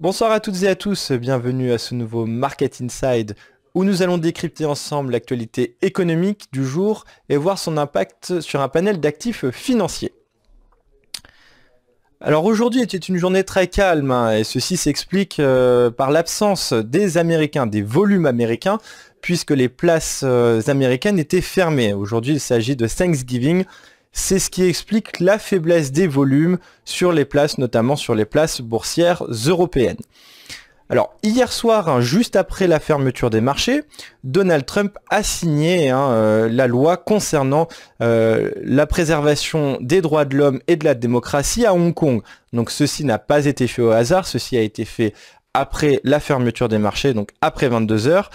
Bonsoir à toutes et à tous, bienvenue à ce nouveau Market Inside où nous allons décrypter ensemble l'actualité économique du jour et voir son impact sur un panel d'actifs financiers. Alors aujourd'hui était une journée très calme hein, et ceci s'explique euh, par l'absence des Américains, des volumes américains, puisque les places euh, américaines étaient fermées. Aujourd'hui il s'agit de Thanksgiving c'est ce qui explique la faiblesse des volumes sur les places, notamment sur les places boursières européennes. Alors hier soir, hein, juste après la fermeture des marchés, Donald Trump a signé hein, euh, la loi concernant euh, la préservation des droits de l'homme et de la démocratie à Hong Kong. Donc ceci n'a pas été fait au hasard, ceci a été fait après la fermeture des marchés, donc après 22 heures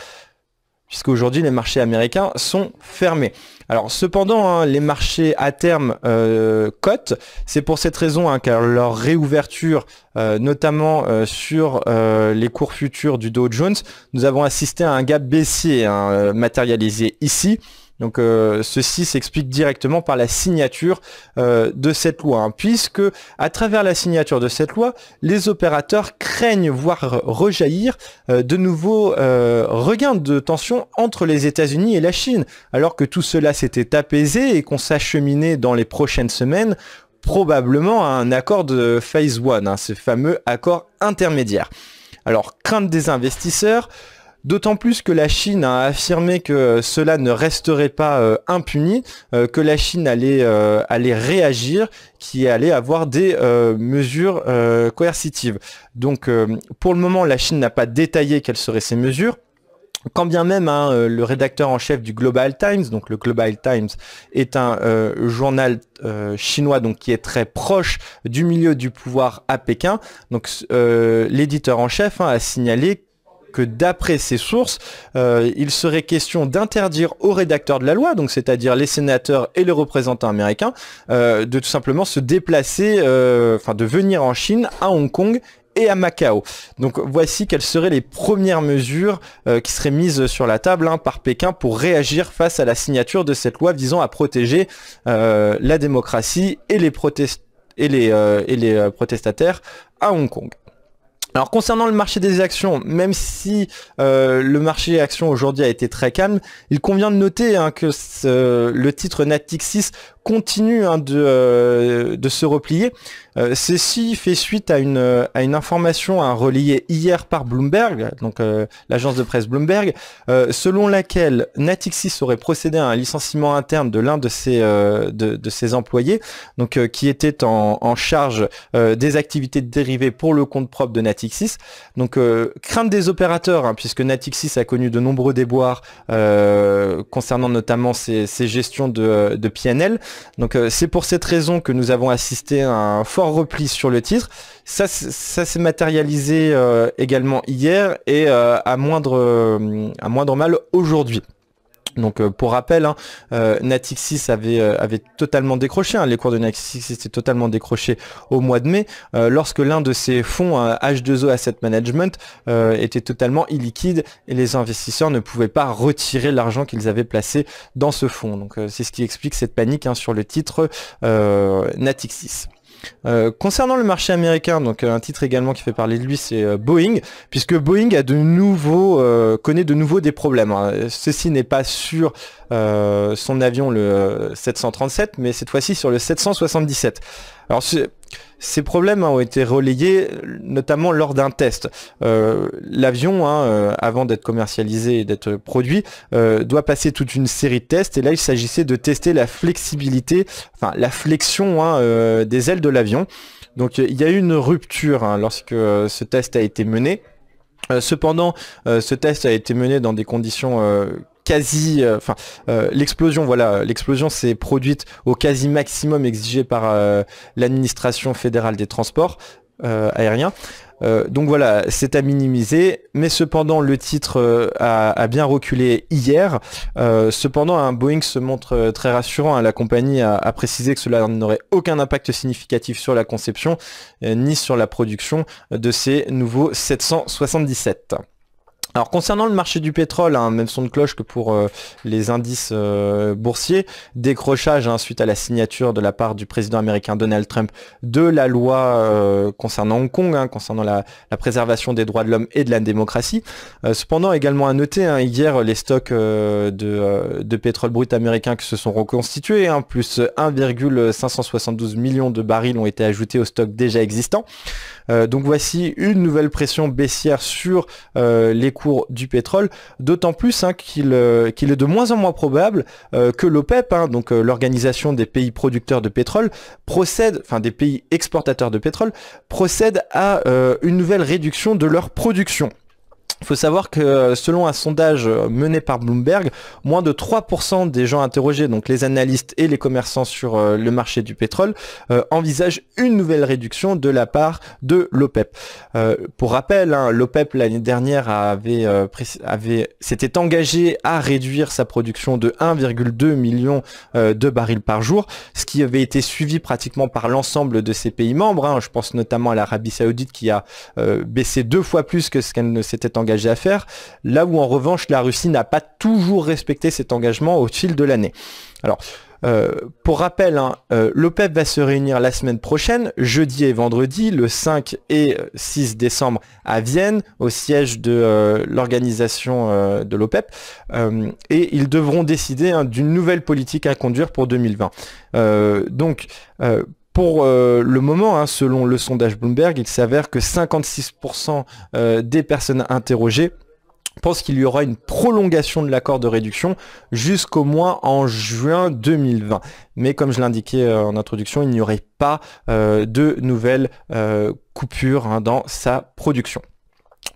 puisqu'aujourd'hui les marchés américains sont fermés. Alors cependant, hein, les marchés à terme euh, cotent. C'est pour cette raison hein, leur réouverture, euh, notamment euh, sur les cours futurs du Dow Jones, nous avons assisté à un gap baissier hein, matérialisé ici. Donc euh, ceci s'explique directement par la signature euh, de cette loi, hein, puisque à travers la signature de cette loi, les opérateurs craignent voir rejaillir euh, de nouveaux regains de tension entre les États-Unis et la Chine, alors que tout cela s'était apaisé et qu'on s'acheminait dans les prochaines semaines probablement à un accord de phase 1, hein, ce fameux accord intermédiaire. Alors, crainte des investisseurs, D'autant plus que la Chine a affirmé que cela ne resterait pas euh, impuni, euh, que la Chine allait, euh, allait réagir, qui allait avoir des mesures coercitives. Donc pour le moment, la Chine n'a pas détaillé quelles seraient ces mesures. Quand bien même hein, le rédacteur en chef du Global Times, donc le Global Times est un journal chinois donc qui est très proche du milieu du pouvoir à Pékin, donc l'éditeur en chef hein, a signalé que d'après ces sources, euh, il serait question d'interdire aux rédacteurs de la loi, donc c'est-à-dire les sénateurs et les représentants américains, euh, de tout simplement se déplacer, euh, enfin de venir en Chine, à Hong Kong et à Macao. Donc voici quelles seraient les premières mesures qui seraient mises sur la table hein, par Pékin pour réagir face à la signature de cette loi visant à protéger la démocratie et les, et les, et les protestataires à Hong Kong. Alors concernant le marché des actions, même si euh, le marché actions aujourd'hui a été très calme, il convient de noter hein, que le titre Natixis continue hein, de, euh, de, se replier. Euh, ceci fait suite à une, information hein, relayée hier par Bloomberg, donc euh, l'agence de presse Bloomberg, selon laquelle Natixis aurait procédé à un licenciement interne de l'un de ses, employés, donc qui était en, charge des activités dérivées pour le compte propre de Natixis. Donc crainte des opérateurs, hein, puisque Natixis a connu de nombreux déboires concernant notamment ses, ses gestions de PNL. Donc euh, c'est pour cette raison que nous avons assisté à un fort repli sur le titre. Ça, s'est matérialisé euh, également hier et euh, à moindre mal aujourd'hui. Donc euh, pour rappel, hein, euh, Natixis avait, euh, avait totalement décroché, hein, les cours de Natixis étaient totalement décrochés au mois de mai, lorsque l'un de ses fonds, H2O Asset Management, était totalement illiquide et les investisseurs ne pouvaient pas retirer l'argent qu'ils avaient placé dans ce fonds. Donc c'est ce qui explique cette panique hein, sur le titre Natixis. Euh, concernant le marché américain, donc un titre également qui fait parler de lui, c'est euh, Boeing, puisque Boeing a de nouveau euh, connaît de nouveau des problèmes. Hein. Ceci n'est pas sur son avion le 737, mais cette fois-ci sur le 777. Alors ces problèmes ont été relayés notamment lors d'un test. Euh, l'avion, hein, euh, avant d'être commercialisé et d'être produit, euh, doit passer toute une série de tests. Et là, il s'agissait de tester la flexibilité, enfin la flexion hein, des ailes de l'avion. Donc il y a eu une rupture hein, lorsque ce test a été mené. cependant, ce test a été mené dans des conditions quasi, euh, enfin euh, l'explosion, voilà, l'explosion s'est produite au quasi maximum exigé par euh, l'administration fédérale des transports aériens. donc voilà, c'est à minimiser, mais cependant le titre a, bien reculé hier. cependant, un Boeing se montre très rassurant. Hein. La compagnie a, a, précisé que cela n'aurait aucun impact significatif sur la conception ni sur la production de ces nouveaux 777. Alors concernant le marché du pétrole, hein, même son de cloche que pour euh, les indices euh, boursiers, décrochage hein, suite à la signature de la part du président américain Donald Trump de la loi euh, concernant Hong Kong, hein, concernant la, préservation des droits de l'homme et de la démocratie. cependant, également à noter, hier les stocks de, de, pétrole brut américain qui se sont reconstitués, plus 1,572 millions de barils ont été ajoutés aux stocks déjà existants. donc voici une nouvelle pression baissière sur les coûts du pétrole, d'autant plus hein, euh, qu'il est de moins en moins probable euh, que l'OPEP, hein, donc euh, l'organisation des pays producteurs de pétrole, procède, enfin des pays exportateurs de pétrole, procède à une nouvelle réduction de leur production. Il faut savoir que euh, selon un sondage euh, mené par Bloomberg, moins de 3% des gens interrogés, donc les analystes et les commerçants sur euh, le marché du pétrole, envisagent une nouvelle réduction de la part de l'OPEP. pour rappel, hein, l'OPEP l'année dernière avait, avait s'était engagé à réduire sa production de 1,2 million de barils par jour, ce qui avait été suivi pratiquement par l'ensemble de ses pays membres. Hein. Je pense notamment à l'Arabie Saoudite qui a baissé deux fois plus que ce qu'elle ne s'était engagée à faire, là où en revanche la Russie n'a pas toujours respecté cet engagement au fil de l'année. Alors, euh, pour rappel, hein, euh, l'OPEP va se réunir la semaine prochaine, jeudi et vendredi, le 5 et 6 décembre à Vienne, au siège de euh, l'organisation de l'OPEP, et ils devront décider hein, d'une nouvelle politique à conduire pour 2020. donc, pour euh, le moment, hein, selon le sondage Bloomberg, il s'avère que 56% euh, des personnes interrogées pensent qu'il y aura une prolongation de l'accord de réduction jusqu'au moins en juin 2020. Mais comme je l'indiquais euh, en introduction, il n'y aurait pas de nouvelles coupures hein, dans sa production.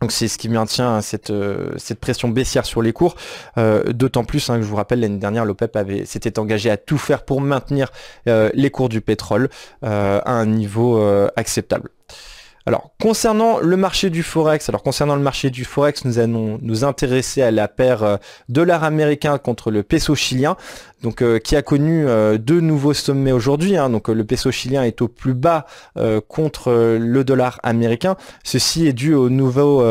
Donc c'est ce qui maintient cette, euh, cette pression baissière sur les cours, euh, d'autant plus hein, que je vous rappelle l'année dernière l'OPEP avait s'était engagé à tout faire pour maintenir euh, les cours du pétrole à un niveau acceptable. Alors, concernant le marché du Forex, alors concernant le marché du Forex, nous allons nous intéresser à la paire dollar américain contre le peso chilien donc euh, qui a connu euh, deux nouveaux sommets aujourd'hui. Hein. donc euh, le peso chilien est au plus bas contre le dollar américain. Ceci est dû au nouveau,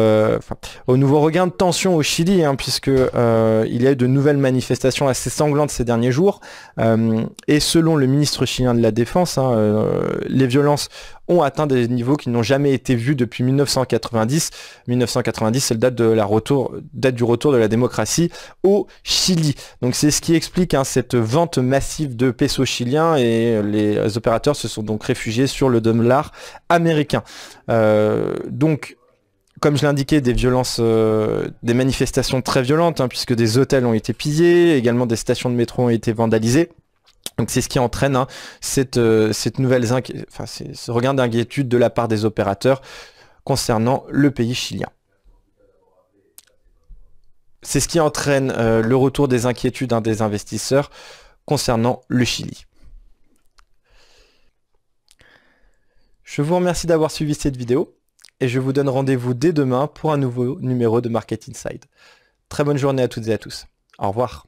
au nouveau regain de tension au Chili, hein, puisque y a eu de nouvelles manifestations assez sanglantes ces derniers jours. et selon le ministre chilien de la Défense, hein, les violences ont atteint des niveaux qui n'ont jamais été vus depuis 1990. 1990, c'est la date du retour de la démocratie au Chili. Donc c'est ce qui explique hein, cette vente massive de pesos chiliens et les opérateurs se sont donc réfugiés sur le dollar américain. Euh, donc comme je l'indiquais, des violences, euh, des manifestations très violentes, hein, puisque des hôtels ont été pillés, également des stations de métro ont été vandalisées. Donc c'est ce qui entraîne hein, cette, euh, cette nouvelle enfin, ce regain d'inquiétude de la part des opérateurs concernant le pays chilien. C'est ce qui entraîne euh, le retour des inquiétudes des investisseurs concernant le Chili. Je vous remercie d'avoir suivi cette vidéo et je vous donne rendez-vous dès demain pour un nouveau numéro de Market Inside. Très bonne journée à toutes et à tous. Au revoir.